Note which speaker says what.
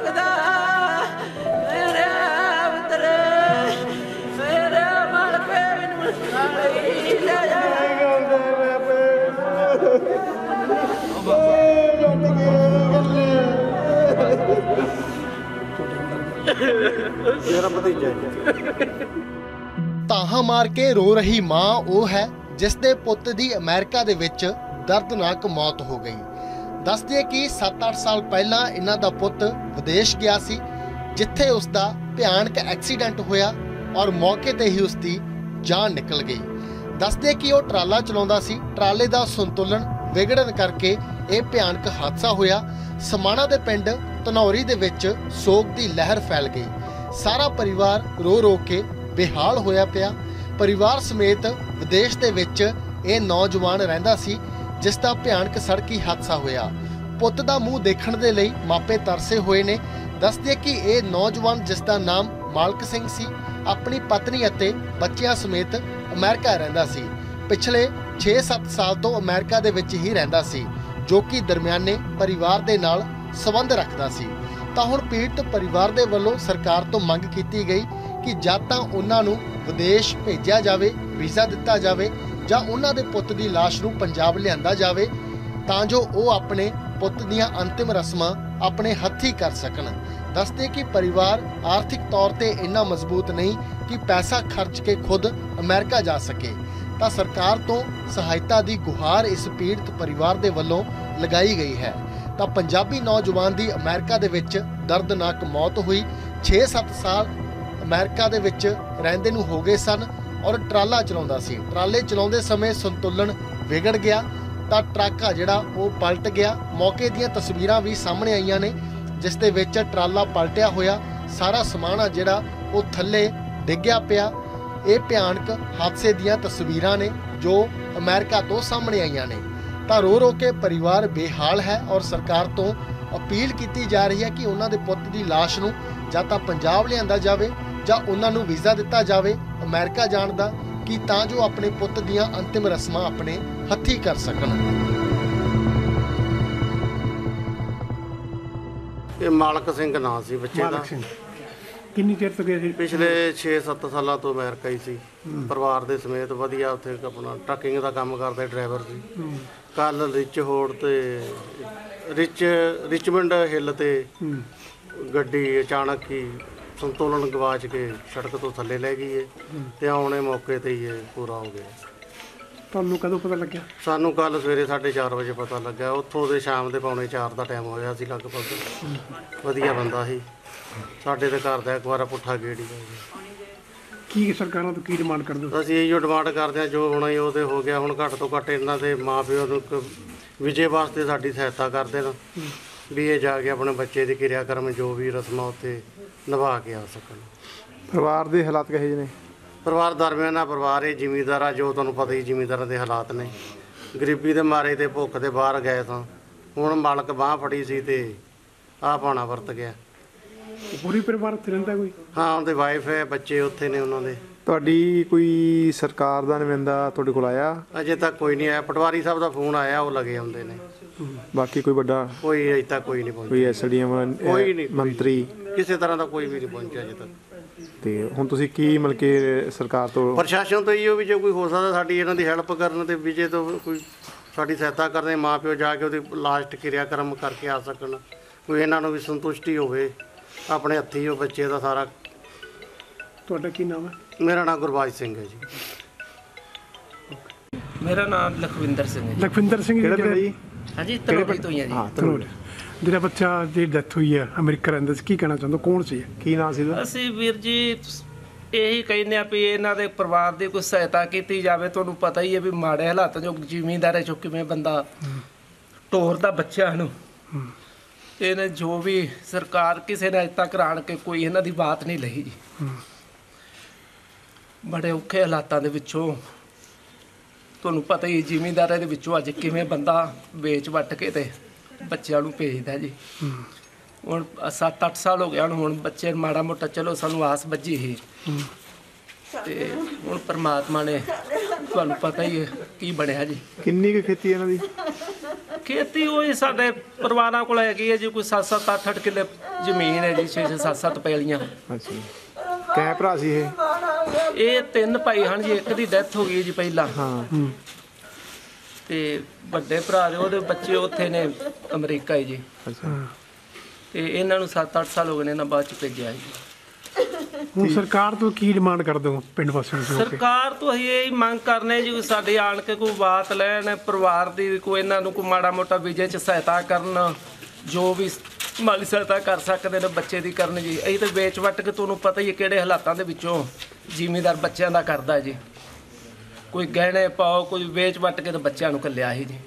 Speaker 1: ਲੱਗਦਾ ਮੇਰੇ ਮਿੱਤਰੇ ਮੇਰੇ ਮਨ ਪੇ ਮੈਨੂੰ ਨਾਲੀ ਲੈ ਜਾ।
Speaker 2: ਮੇਰਾ ਭਤੀਜਾ ਹੈ।
Speaker 3: ਤਾਹਾਂ ਮਾਰ ਕੇ ਰੋ ਰਹੀ ਮਾਂ ਉਹ ਹੈ ਜਿਸ ਦੇ ਪੁੱਤ ਦੀ ਅਮਰੀਕਾ ਦੇ ਵਿੱਚ ਦਰਦਨਾਕ ਮੌਤ ਹੋ ਗਈ। ਦੱਸਦੇ ਕਿ 7-8 ਸਾਲ ਪਹਿਲਾਂ ਇਹਨਾਂ ਦਾ ਪੁੱਤ ਵਿਦੇਸ਼ ਗਿਆ ਸੀ, ਜਿੱਥੇ ਉਸ ਦਾ ਭਿਆਨਕ ਐਕਸੀਡੈਂਟ ਹੋਇਆ ਔਰ ਮੌਕੇ ਤੇ ਹੀ ਉਸ ਦੀ ਜਾਨ ਨਿਕਲ ਗਈ। ਦੱਸਦੇ ਕਿ ਉਹ ਟਰਾਲਾ ਚਲਾਉਂਦਾ ਸੀ। ਟਰਾਲੇ ਦਾ ਸੰਤੁਲਨ ਵਿਗੜਨ ਕਰਕੇ ਇਹ ਭਿਆਨਕ ਹਾਦਸਾ ਹੋਇਆ। ਸਮਾਣਾ ਦੇ ਪਿੰਡ ਧਨੌਰੀ ਦੇ ਵਿੱਚ ਸੋਗ ਦੀ ਲਹਿਰ ਫੈਲ ਗਈ। ਸਾਰਾ ਪਰਿਵਾਰ ਰੋ ਰੋ ਕੇ ਬੇਹਾਲ ਹੋਇਆ ਪਿਆ। ਪਰਿਵਾਰ ਸਮੇਤ ਵਿਦੇਸ਼ ਦੇ ਵਿੱਚ ਇਹ ਨੌਜਵਾਨ ਰਹਿੰਦਾ ਸੀ। ਜਿਸ ਦਾ ਭਿਆਨਕ ਸੜਕੀ ਹਾਦਸਾ ਹੋਇਆ। ਪੁੱਤ ਦਾ ਮੂੰਹ ਦੇਖਣ ਦੇ ਲਈ ਮਾਪੇ ਤਰਸੇ ਹੋਏ ਨੇ। ਦੱਸਦੇ ਕਿ ਇਹ ਨੌਜਵਾਨ ਜਿਸ ਦਾ ਨਾਮ ਮਾਲਕ ਸਿੰਘ ਸੀ, ਆਪਣੀ ਪਤਨੀ ਅਤੇ ਬੱਚਿਆਂ ਸਮੇਤ ਅਮਰੀਕਾ ਰਹਿੰਦਾ ਸੀ। ਪਿਛਲੇ 6-7 ਸਾਲ ਤੋਂ ਅਮਰੀਕਾ ਦੇ ਵਿੱਚ ਹੀ ਰਹਿੰਦਾ ਸੀ, ਜੋ ਕਿ ਦਰਮਿਆਨੇ ਪਰਿਵਾਰ ਦੇ ਨਾਲ ਸੰਬੰਧ ਰੱਖਦਾ ਸੀ। ਤਾਂ ਹੁਣ ਪੀੜਤ ਪਰਿਵਾਰ ਦੇ ਵੱਲੋਂ ਸਰਕਾਰ ਤੋਂ ਮੰਗ ਕੀਤੀ ਗਈ ਕਿ ਜਾਂ ਤਾਂ ਉਹਨਾਂ ਨੂੰ ਵਿਦੇਸ਼ ਭੇਜਿਆ ਜਾਵੇ, ਵੀਜ਼ਾ ਦਿੱਤਾ ਜਾਵੇ ਜਾਂ ਉਹਨਾਂ ਦੇ ਪੁੱਤ ਦੀ ਲਾਸ਼ ਨੂੰ ਪੰਜਾਬ ਲਿਆਂਦਾ ਜਾਵੇ, ਤਾਂ ਜੋ ਉਹ ਆਪਣੇ ਪੁੱਤ ਦੀਆਂ ਅੰਤਿਮ ਰਸਮਾਂ ਆਪਣੇ ਹੱਥੀਂ ਕਰ ਸਕਣ। ਦੱਸਦੇ ਕਿ ਪਰਿਵਾਰ ਆਰਥਿਕ ਤੌਰ ਤੇ ਇੰਨਾ ਮਜ਼ਬੂਤ ਨਹੀਂ ਕਿ ਪੈਸਾ ਖਰਚ ਕੇ ਖੁਦ ਅਮਰੀਕਾ ਜਾ ਸਕੇ। ਤਾਂ ਸਰਕਾਰ ਤੋਂ ਸਹਾਇਤਾ ਦੀ ਗੁਹਾਰ ਇਸ ਪੀੜਤ ਪਰਿਵਾਰ ਦੇ ਵੱਲੋਂ ਲਗਾਈ ਗਈ ਹੈ। ਤਾਂ ਪੰਜਾਬੀ ਨੌਜਵਾਨ ਦੀ ਅਮਰੀਕਾ ਦੇ ਵਿੱਚ ਦਰਦਨਾਕ ਮੌਤ ਹੋਈ। 6-7 ਸਾਲ ਅਮਰੀਕਾ ਦੇ ਵਿੱਚ ਰਹਿੰਦੇ ਨੂੰ ਹੋ ਗਏ ਸਨ। ਔਰ ਟਰਾਲਾ ਚਲਾਉਂਦਾ ਸੀ। ਟਰਾਲੇ ਚਲਾਉਂਦੇ ਸਮੇਂ ਸੰਤੁਲਨ ਵਿਗੜ ਗਿਆ ਤਾਂ ਟਰੱਕ ਆ ਜਿਹੜਾ, ਉਹ ਪਲਟ ਗਿਆ। ਮੌਕੇ ਦੀਆਂ ਤਸਵੀਰਾਂ ਵੀ ਸਾਹਮਣੇ ਆਈਆਂ ਨੇ, ਜਿਸ ਦੇ ਵਿੱਚ ਟਰਾਲਾ ਪਲਟਿਆ ਹੋਇਆ, ਸਾਰਾ ਸਮਾਨ ਆ ਜਿਹੜਾ, ਉਹ ਥੱਲੇ ਡਿੱਗਿਆ ਪਿਆ। ਇਹ ਭਿਆਨਕ ਹਾਦਸੇ ਦੀਆਂ ਤਸਵੀਰਾਂ ਨੇ, ਜੋ ਅਮਰੀਕਾ ਤੋਂ ਸਾਹਮਣੇ ਆਈਆਂ ਨੇ। ਤਾਂ ਰੋ ਰੋ ਕੇ ਪਰਿਵਾਰ ਬੇਹਾਲ ਹੈ ਔਰ ਸਰਕਾਰ ਤੋਂ ਅਪੀਲ ਕੀਤੀ ਜਾ ਰਹੀ ਹੈ ਕਿ ਉਹਨਾਂ ਦੇ ਪੁੱਤ ਦੀ ਲਾਸ਼ ਨੂੰ ਜਾਂ ਤਾਂ ਪੰਜਾਬ ਲਿਆਂਦਾ ਜਾਵੇ ਜਾਂ ਉਹਨਾਂ ਨੂੰ ਵੀਜ਼ਾ ਦਿੱਤਾ ਜਾਵੇ ਅਮਰੀਕਾ ਜਾਣ ਦਾ ਕਿ ਤਾਂ ਜੋ ਆਪਣੇ ਪੁੱਤ ਦੀਆਂ ਅੰਤਿਮ ਰਸਮਾਂ ਆਪਣੇ ਹੱਥੀਂ ਕਰ ਸਕਣ।
Speaker 2: ਇਹ ਮਾਲਕ ਸਿੰਘ ਨਾਂ ਸੀ ਬੱਚੇ ਦਾ।
Speaker 4: ਮਾਲਕ ਸਿੰਘ। ਕਿੰਨੀ ਚਿਰ ਤੋਂ ਗਏ ਸੀ?
Speaker 2: ਪਿਛਲੇ 6-7 ਸਾਲਾਂ ਤੋਂ ਅਮਰੀਕਾ ਹੀ ਸੀ। ਪਰਿਵਾਰ ਦੇ ਸਮੇਤ ਵਧੀਆ ਉੱਥੇ ਆਪਣਾ ਟਰੱਕਿੰਗ ਦਾ ਕੰਮ ਕਰਦਾ ਡਰਾਈਵਰ ਸੀ। ਕੱਲ ਰਿਚ ਹੋੜ ਤੇ ਰਿਚ ਰਿਚਮੰਡ ਹਿੱਲ ਤੇ
Speaker 4: ਹੂੰ।
Speaker 2: ਗੱਡੀ ਅਚਾਨਕ ਹੀ ਸੰਤੁਲਨ ਗਵਾਚ ਕੇ ਸੜਕ ਤੋਂ ਥੱਲੇ ਲੈ ਗਈ ਏ ਤੇ ਆਉਣੇ ਮੌਕੇ ਤੇ ਹੀ ਇਹ ਪੂਰਾ ਹੋ ਗਿਆ।
Speaker 4: ਤੁਹਾਨੂੰ ਕਦੋਂ ਪਤਾ ਲੱਗਿਆ?
Speaker 2: ਸਾਨੂੰ ਕੱਲ ਸਵੇਰੇ 4:30 ਵਜੇ ਪਤਾ ਲੱਗਾ ਉੱਥੋਂ ਦੇ ਸ਼ਾਮ ਦੇ ਪੌਣੇ 4 ਦਾ ਟਾਈਮ ਹੋਇਆ ਸੀ ਲਗਭਗ। ਵਧੀਆ ਬੰਦਾ ਸੀ। ਸਾਡੇ ਦੇ ਘਰ ਦਾ ਇੱਕ ਵਾਰ ਪੁੱਠਾ ਗੇੜੀ ਦਾ ਜੀ
Speaker 4: ਕੀ ਸਰਕਾਰਾਂ ਤੋਂ ਕੀ ਡਿਮਾਂਡ ਕਰਦੇ ਹੋ?
Speaker 2: ਅਸੀਂ ਇਹੋ ਡਿਮਾਂਡ ਕਰਦੇ ਹਾਂ ਜੋ ਹੋਣਾ ਹੀ ਉਹ ਤੇ ਹੋ ਗਿਆ। ਹੁਣ ਘੱਟ ਤੋਂ ਘੱਟ ਇਹਨਾਂ ਦੇ ਮਾਪਿਓ ਨੂੰ ਵਿਜੇ ਵਾਸਤੇ ਸਾਡੀ ਸਹਾਇਤਾ ਕਰ ਦੇਣ। ਵੀ ਇਹ ਜਾ ਕੇ ਆਪਣੇ ਬੱਚੇ ਦੀ ਕਿਰਿਆਕਰਮ ਜੋ ਵੀ ਰਸਮਾਂ ਉੱਤੇ ਨਿਭਾ ਕੇ ਆ ਸਕਣ।
Speaker 5: ਪਰਿਵਾਰ ਦੇ ਹਾਲਾਤ ਕਹੇ ਜਿਹੇ ਨੇ?
Speaker 2: ਪਰਿਵਾਰ ਦਰਮਿਆਨਾ ਪਰਿਵਾਰ ਇਹ ਜ਼ਿਮੀਂਦਾਰ ਆ ਜੋ ਤੁਹਾਨੂੰ ਪਤਾ ਹੀ ਜ਼ਿਮੀਂਦਾਰਾਂ ਦੇ ਹਾਲਾਤ ਨੇ। ਗਰੀਬੀ ਦੇ ਮਾਰੇ ਤੇ ਭੁੱਖ ਦੇ ਬਾਹਰ ਗਏ ਤਾਂ ਹੁਣ ਮਾਲਕ ਬਾਹ ਫੜੀ ਸੀ ਤੇ ਆਹ ਪਾਣਾ ਵਰਤ ਗਿਆ।
Speaker 4: ਪੂਰੀ ਪਰਿਵਾਰ ਉੱਥੇ ਰਹਿੰਦਾ ਕੋਈ?
Speaker 2: ਹਾਂ ਉਹਦੇ ਵਾਈਫ ਹੈ ਬੱਚੇ ਉੱਥੇ ਨੇ ਉਹਨਾਂ ਦੇ।
Speaker 5: ਤੁਹਾਡੀ ਕੋਈ ਸਰਕਾਰ ਦਾ ਨੁਮਾਇੰਦਾ ਤੁਹਾਡੇ ਕੋਲ ਆਇਆ?
Speaker 2: ਅਜੇ ਤੱਕ ਕੋਈ ਨਹੀਂ ਆਇਆ। ਪਟਵਾਰੀ ਸਾਹਿਬ ਦਾ ਫੋਨ ਆਇਆ ਉਹ ਲੱਗੇ ਹੁੰਦੇ ਨੇ।
Speaker 5: ਬਾਕੀ ਕੋਈ ਵੱਡਾ
Speaker 2: ਕੋਈ ਅਜੇ ਤੱਕ ਕੋਈ ਨਹੀਂ ਪਹੁੰਚਿਆ।
Speaker 5: ਕੋਈ ਐਸਡੀਐਮ
Speaker 2: ਕੋਈ ਨਹੀਂ, ਕੋਈ
Speaker 5: ਮੰਤਰੀ।
Speaker 2: ਕਿਸੇ ਤਰ੍ਹਾਂ ਦਾ ਕੋਈ ਵੀ ਨਹੀਂ ਪਹੁੰਚਿਆ ਅਜੇ ਤੱਕ।
Speaker 5: ਤੇ ਹੁਣ ਤੁਸੀਂ ਕੀ ਮਤਲਬ ਕਿ ਸਰਕਾਰ ਤੋਂ
Speaker 2: ਪ੍ਰਸ਼ਾਸਨ ਤੋਂ ਇਹੋ ਵੀ ਜੇ ਕੋਈ ਹੋ ਸਕਦਾ ਸਾਡੀ ਇਹਨਾਂ ਦੀ ਹੈਲਪ ਕਰਨ ਤੇ ਵਿਜੇ ਤੋਂ ਕੋਈ ਸਾਡੀ ਸਹਾਇਤਾ ਕਰਦੇ ਮਾਂ ਪਿਓ ਜਾ ਕੇ ਉਹਦੀ ਲਾਸਟ ਕਿਰਿਆ ਕਰਮ ਕਰਕੇ ਆ ਸਕਣ ਕੋਈ ਇਹਨਾਂ ਨੂੰ ਵੀ ਸੰਤੁਸ਼ਟੀ ਹੋਵੇ ਆਪਣੇ ਹੱਥੀ ਉਹ ਬੱਚੇ ਦਾ ਸਾਰਾ।
Speaker 4: ਤੁਹਾਡਾ ਕੀ ਨਾਮ ਹੈ?
Speaker 2: ਮੇਰਾ ਨਾਮ ਗੁਰਬਾਜ ਸਿੰਘ ਹੈ ਜੀ।
Speaker 6: ਮੇਰਾ ਨਾਮ ਲਖਵਿੰਦਰ ਸਿੰਘ ਹੈ ਜੀ।
Speaker 4: ਲਖਵਿੰਦਰ ਸਿੰਘ
Speaker 5: ਕਿਹੜਾ
Speaker 4: ਜੀ
Speaker 5: ਪਿੰਡ ਹੈ ਜੀ?
Speaker 6: ਹਾਂਜੀ ਤਨੋੜੀ ਤੋਂ ਹੀ ਹੈ ਜੀ।
Speaker 5: ਹਾਂ
Speaker 4: ਧੰਨਵਾਦ ਜਿਹੜਾ ਬੱਚਾ ਦੀ ਡੈਥ ਹੋਈ ਹੈ ਅਮਰੀਕਾ ਰਹਿੰਦਾ ਸੀ ਕੀ ਕਹਿਣਾ ਚਾਹੁੰਦੇ? ਕੌਣ ਸੀ
Speaker 5: ਕੀ ਨਾਂ ਸੀ ਉਹਦਾ
Speaker 6: ਅਸੀਂ ਵੀਰ ਜੀ ਇਹੀ ਕਹਿੰਦੇ ਆ ਵੀ ਇਹਨਾਂ ਦੇ ਪਰਿਵਾਰ ਦੀ ਕੋਈ ਸਹਾਇਤਾ ਕੀਤੀ ਜਾਵੇ। ਤੁਹਾਨੂੰ ਪਤਾ ਹੀ ਹੈ ਵੀ ਮਾੜੇ ਹਾਲਾਤਾਂ ਜੋ ਜ਼ਿਮੀਂਦਾਰ ਹੈ ਜੋ ਕਿਵੇਂ ਬੰਦਾ ਟੋਰਦਾ ਬੱਚਿਆਂ ਨੂੰ ਇਹਨੇ। ਜੋ ਵੀ ਸਰਕਾਰ ਕਿਸੇ ਨੇ ਅਜੇ ਤੱਕ ਰਾਣ ਕੇ ਕੋਈ ਇਹਨਾਂ ਦੀ ਬਾਤ ਨਹੀਂ ਲਈ ਜੀ। ਬੜੇ ਔਖੇ ਹਾਲਾਤਾਂ ਦੇ ਵਿੱਚੋਂ ਤੁਹਾਨੂੰ ਪਤਾ ਹੀ ਜ਼ਿਮੀਂਦਾਰਾਂ ਦੇ ਵਿੱਚੋਂ ਅੱਜ ਕਿਵੇਂ ਬੰਦਾ ਵੇਚ ਵੱਟ ਕੇ ਤੇ ਬੱਚਿਆਂ ਨੂੰ ਭੇਜਦਾ ਜੀ। ਹੁਣ 7-8 ਸਾਲ ਹੋ ਗਿਆ ਹੁਣ ਬੱਚੇ ਮਾੜਾ ਮੋਟਾ ਚਲੋ ਸਾਨੂੰ ਆਸ ਵੱਜੀ ਸੀ ਤੇ ਹੁਣ ਪ੍ਰਮਾਤਮਾ ਨੇ ਤੁਹਾਨੂੰ ਪਤਾ ਹੀ ਹੈ ਕੀ ਬਣਿਆ ਜੀ।
Speaker 5: ਕਿੰਨੀ ਕੁ ਖੇਤੀ ਹੈ ਇਹਨਾਂ ਦੀ?
Speaker 6: ਖੇਤੀ ਉਹ ਸਾਡੇ ਪਰਿਵਾਰਾਂ ਕੋਲ ਹੈਗੀ ਹੈ ਜੀ ਕੋਈ 7-7 8-8 ਕਿੱਲੇ ਜ਼ਮੀਨ ਹੈ ਜੀ 6-6 7-7 ਪੈਲੀਆਂ।
Speaker 5: ਅੱਛਾ ਭਰਾ ਸੀ ਇਹ?
Speaker 6: ਇਹ ਤਿੰਨ ਭਾਈ ਹਨ ਜੀ ਇੱਕ ਦੀ ਡੈਥ ਹੋ ਗਈ ਜੀ ਪਹਿਲਾਂ।
Speaker 5: ਹਾਂ
Speaker 6: ਤੇ ਵੱਡੇ ਭਰਾ ਦੇ ਉਹਦੇ ਬੱਚੇ ਉੱਥੇ ਨੇ ਅਮਰੀਕਾ ਹੀ ਜੀ।
Speaker 5: ਅੱਛਾ।
Speaker 6: ਤੇ ਇਹਨਾਂ ਨੂੰ 7-8 ਸਾਲ ਹੋ ਗਏ ਨੇ ਇਹਨਾਂ ਬਾਅਦ ਚ ਭੇਜਿਆ ਜੀ।
Speaker 4: ਹੁਣ ਸਰਕਾਰ ਤੋਂ ਕੀ ਡਿਮਾਂਡ ਕਰਦੇ ਹੋ ਪਿੰਡ ਵਾਸੀਆਂ ਕੇ?
Speaker 6: ਸਰਕਾਰ ਤੋਂ ਅਸੀਂ ਇਹ ਮੰਗ ਕਰਨੇ ਜੀ ਸਾਡੇ ਆਣ ਕੇ ਕੋਈ ਬਾਤ ਲੈਣ ਪਰਿਵਾਰ ਦੀ ਵੀ ਕੋਈ ਇਹਨਾਂ ਨੂੰ ਕੋਈ ਮਾੜਾ ਮੋਟਾ ਵਿਜੇ ਚ ਸਹਾਇਤਾ ਕਰਨ ਜੋ ਵੀ ਮਾਲੀ ਸਹਾਇਤਾ ਕਰ ਸਕਦੇ ਨੇ ਬੱਚੇ ਦੀ ਕਰਨ ਜੀ। ਅਸੀਂ ਤੇ ਵੇਚ ਵੱਟ ਕੇ ਤੁਹਾਨੂੰ ਪਤਾ ਹੀ ਹੈ ਕਿਹੜੇ ਹਾਲਾਤਾਂ ਦੇ ਵਿੱਚੋਂ। ਜ਼ਿਮੀਦਾਰ ਬੱਚਿਆਂ ਦਾ ਕਰਦਾ ਜੀ। ਕੋਈ ਗਹਿਣੇ ਪਾਓ, ਕੋਈ ਵੇਚ ਵੱਟ ਕੇ ਤੇ ਬੱਚਿਆਂ ਨੂੰ ਕੱਲਿਆ ਸੀ ਜੀ।